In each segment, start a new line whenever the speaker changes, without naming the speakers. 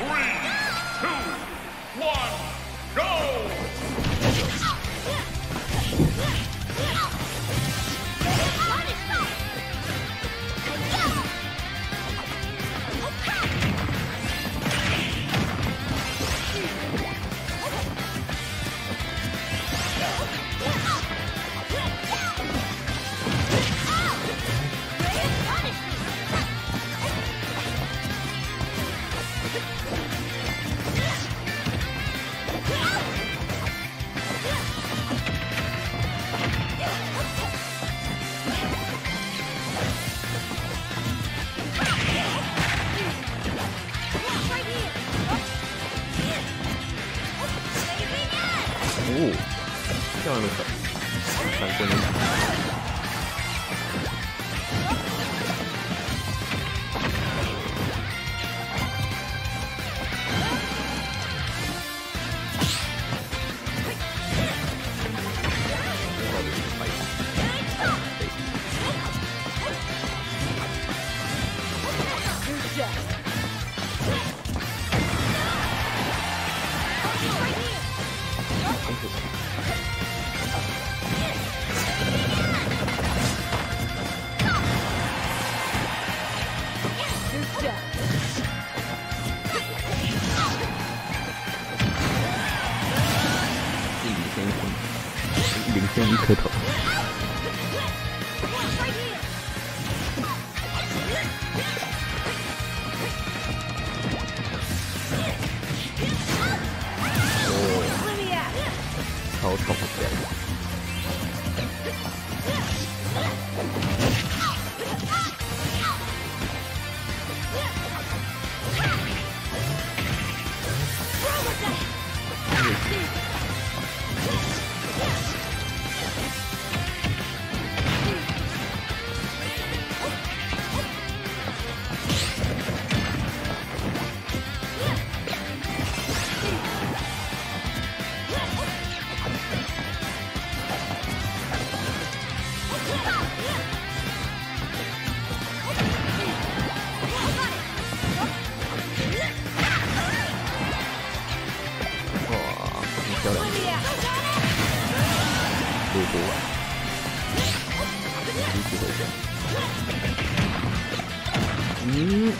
three. おお。じ
ゃあ、あの、参
考に。一颗头，
哦，
好恐怖的样。漂亮。六十，回升。嗯，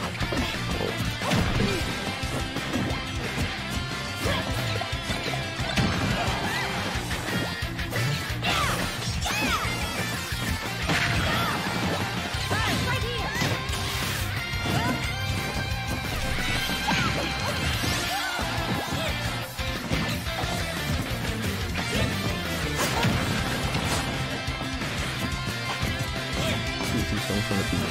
from the.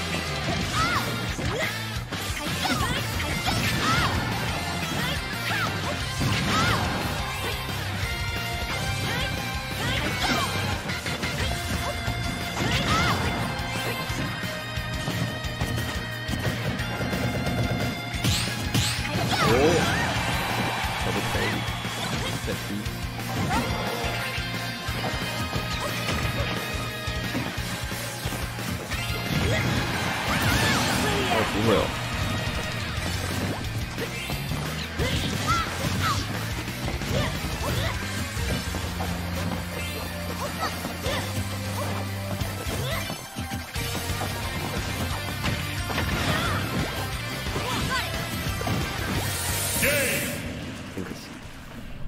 真可惜，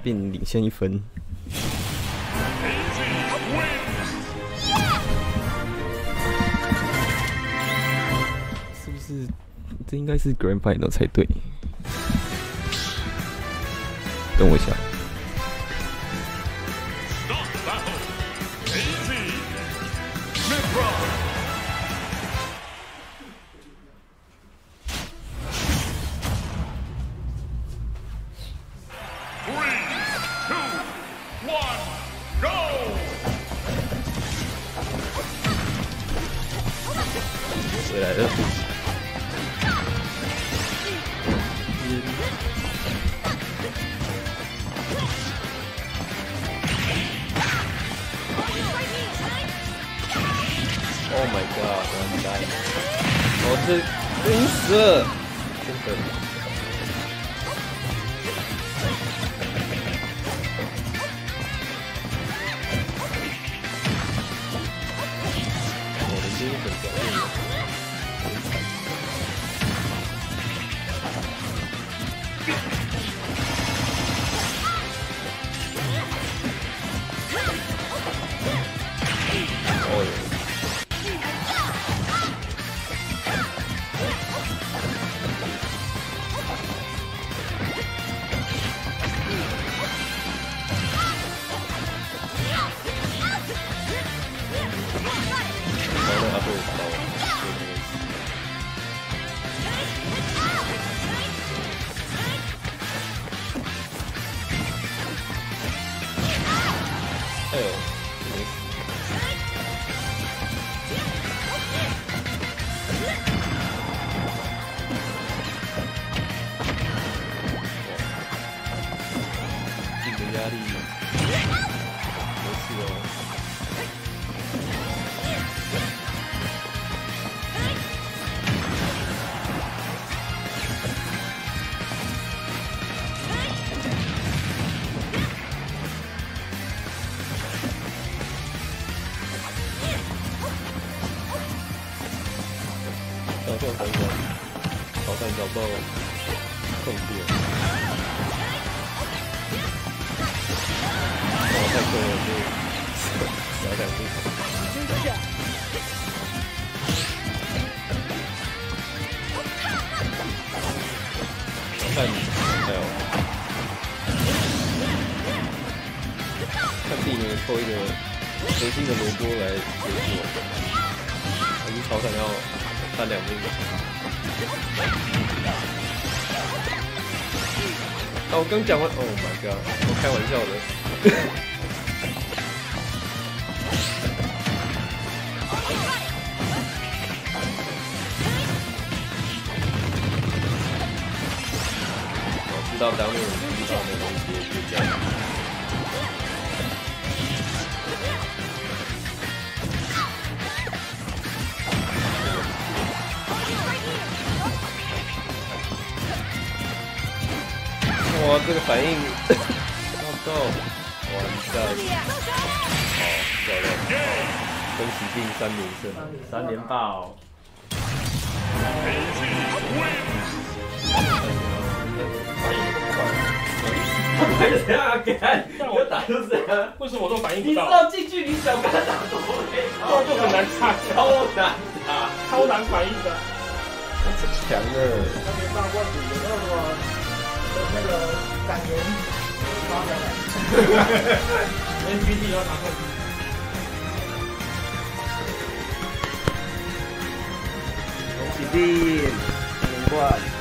并领先一分。这应该是 Grand Final 才对。等我一下。回来了。
Oh my god, oh my 晕死，根 Oh, this, this 到闪闪，好闪找到空点。哦，太贵了，就小两步。看，还有，看自己能抽一个核心的萝卜来结束。我们超闪要三两命。啊，我刚讲完，Oh my god！我开玩笑的。我知道当面知道的东西就这样。哇，这个反应，糟糕，完蛋，好漂亮，恭喜进三连胜，三连爆。还是这样啊，干！我打就这样。
为什么我都反应不到你知？
道近距离小跟他打多累吗？这就很难差，超难打。超
难反应的。
强了，那边上
过有没有什么那个 感觉发表了？
NPD 要拿冠军。恭
喜定，三连冠。